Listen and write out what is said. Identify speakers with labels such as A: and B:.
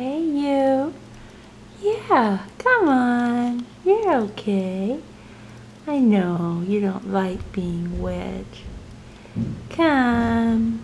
A: Hey, you. Yeah, come on. You're okay. I know you don't like being wet. Come.